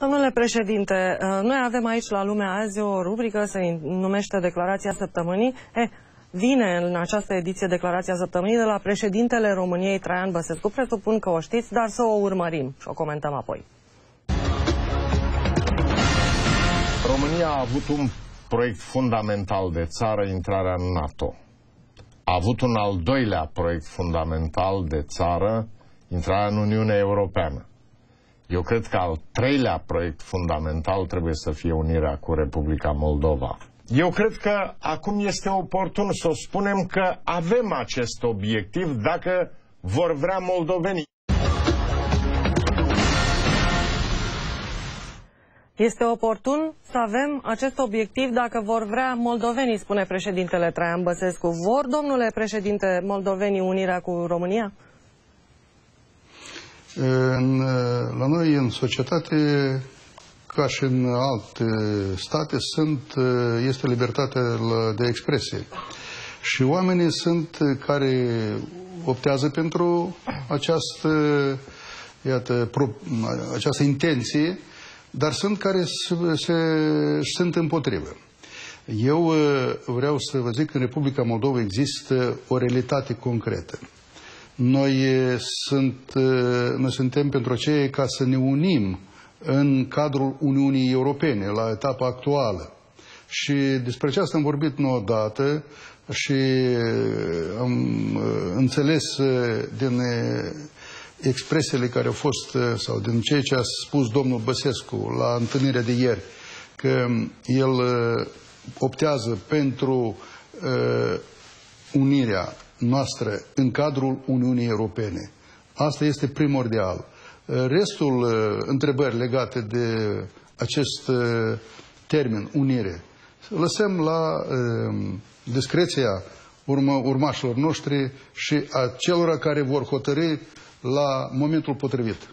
Domnule președinte, uh, noi avem aici la Lumea Azi o rubrică, se numește Declarația Săptămânii. E, vine în această ediție Declarația Săptămânii de la președintele României, Traian Băsescu. Presupun că o știți, dar să o urmărim și o comentăm apoi. România a avut un proiect fundamental de țară, intrarea în NATO. A avut un al doilea proiect fundamental de țară, intrarea în Uniunea Europeană. Eu cred că al treilea proiect fundamental trebuie să fie unirea cu Republica Moldova. Eu cred că acum este oportun să spunem că avem acest obiectiv dacă vor vrea moldovenii. Este oportun să avem acest obiectiv dacă vor vrea moldovenii, spune președintele Traian Băsescu. Vor, domnule președinte, moldovenii unirea cu România? În, la noi, în societate, ca și în alte state, sunt, este libertate de expresie. Și oamenii sunt care optează pentru această, iată, pro, această intenție, dar sunt care se, se, sunt împotrivă. Eu vreau să vă zic că în Republica Moldova există o realitate concretă. Noi, sunt, noi suntem pentru aceea ca să ne unim în cadrul Uniunii Europene, la etapa actuală. Și despre aceasta am vorbit nu odată și am înțeles din expresiile care au fost, sau din ceea ce a spus domnul Băsescu la întâlnirea de ieri, că el optează pentru uh, unirea noastră în cadrul Uniunii Europene. Asta este primordial. Restul uh, întrebări legate de acest uh, termen, unire, lăsăm la uh, discreția urmă, urmașilor noștri și a celor care vor hotărâi la momentul potrivit.